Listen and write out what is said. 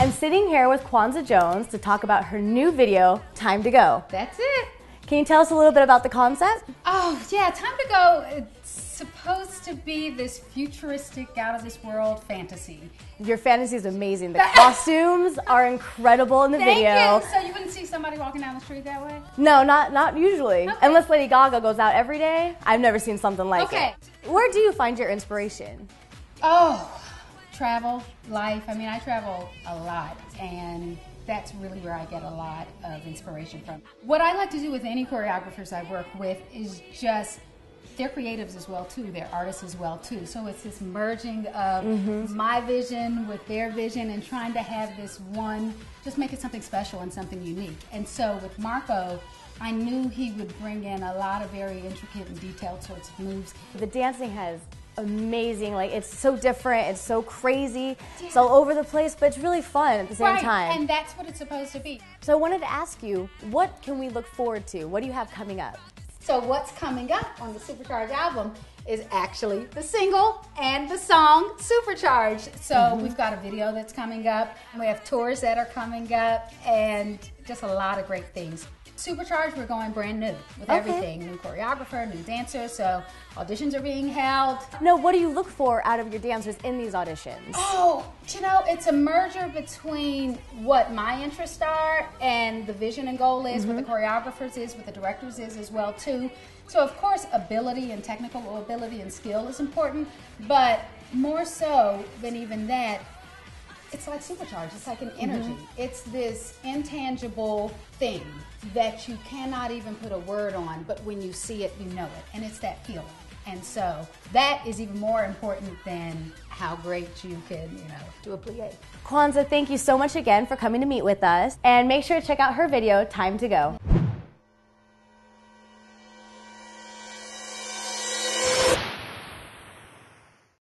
I'm sitting here with Kwanza Jones to talk about her new video, Time to Go. That's it. Can you tell us a little bit about the concept? Oh, yeah, Time to Go. It's supposed to be this futuristic, out of this world fantasy. Your fantasy is amazing. The costumes are incredible in the Thank video. you. So you somebody walking down the street that way? No, not not usually. Okay. Unless Lady Gaga goes out every day. I've never seen something like it. Okay. it. Where do you find your inspiration? Oh, travel, life. I mean, I travel a lot, and that's really where I get a lot of inspiration from. What I like to do with any choreographers I work with is just they're creatives as well too. They're artists as well too. So it's this merging of mm-hmm. my vision with their vision and trying to have this one, just make it something special and something unique. And so with Marco, I knew he would bring in a lot of very intricate and detailed sorts of moves. The dancing has amazing, like it's so different, it's so crazy, it's all over the place, but it's really fun at the same right, time. and that's what it's supposed to be. so I wanted to ask you, what can we look forward to? What do you have coming up? So what's coming up on the Supercharge album is actually the single and the song Supercharged. So mm-hmm. we've got a video that's coming up. We have tours that are coming up and just a lot of great things. Supercharged, we're going brand new with Okay. everything. New choreographer, new dancer, so auditions are being held. No, what do you look for out of your dancers in these auditions? Oh, you know, it's a merger between what my interests are and the vision and goal is, what mm-hmm. the choreographers is, what the directors is as well too. So of course, ability and technical ability and skill is important, but more so than even that, it's like supercharge. It's like an mm-hmm. energy. It's this intangible thing that you cannot even put a word on, but when you see it, you know it, and it's that feeling. And so that is even more important than how great you can, you know, do a plie. Kwanza, thank you so much again for coming to meet with us. And make sure to check out her video, Time to Go.